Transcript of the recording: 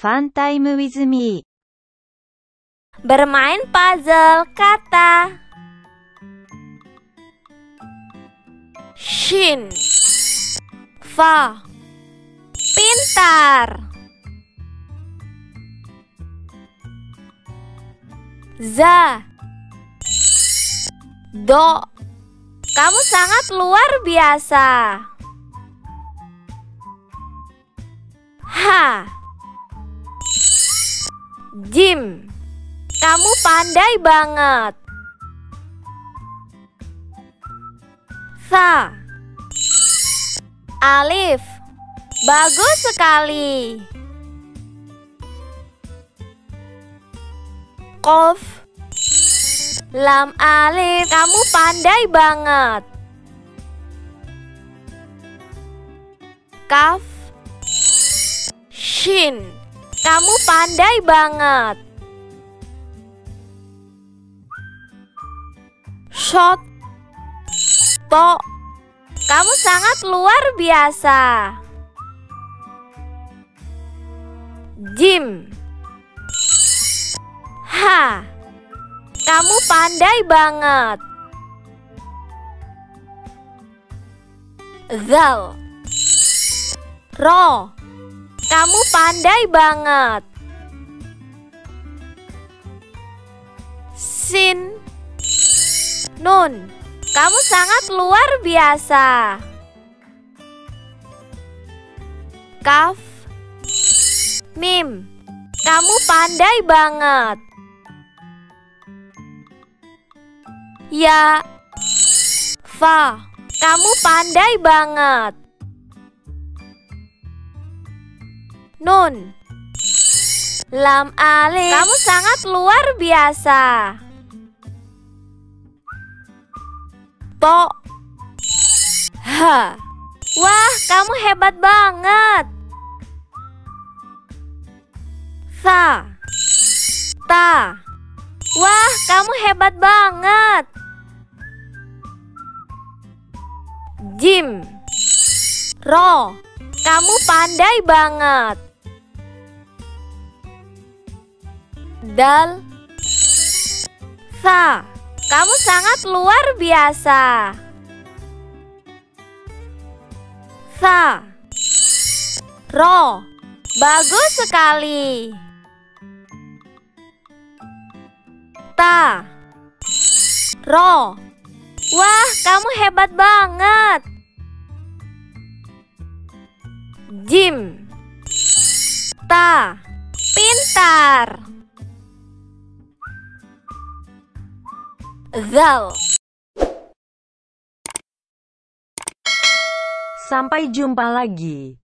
Fun time with me. Bermain puzzle kata. Shin. Fa. Pintar. Za. Do. Kamu sangat luar biasa. Jim. Kamu pandai banget. Sa. Alif. Bagus sekali. Kof. Lam alif. Kamu pandai banget. Kaf. Shin. Kamu pandai banget. Shot. To. Kamu sangat luar biasa. Jim. Ha. Kamu pandai banget. Zal. Ro. Kamu pandai banget. Sin. Nun. Kamu sangat luar biasa. Kaf. Mim. Kamu pandai banget. Ya. Fa. Kamu pandai banget. Nun. Lam alif. Kamu sangat luar biasa. To. Ha. Wah, kamu hebat banget. Sa. Ta. Wah, kamu hebat banget. Jim. Ro. Kamu pandai banget. Dal. Sa. Kamu sangat luar biasa. Sa. Ro. Bagus sekali. Ta. Ro. Wah, kamu hebat banget. Jim. Ta. Pintar. Zal. Sampai jumpa lagi.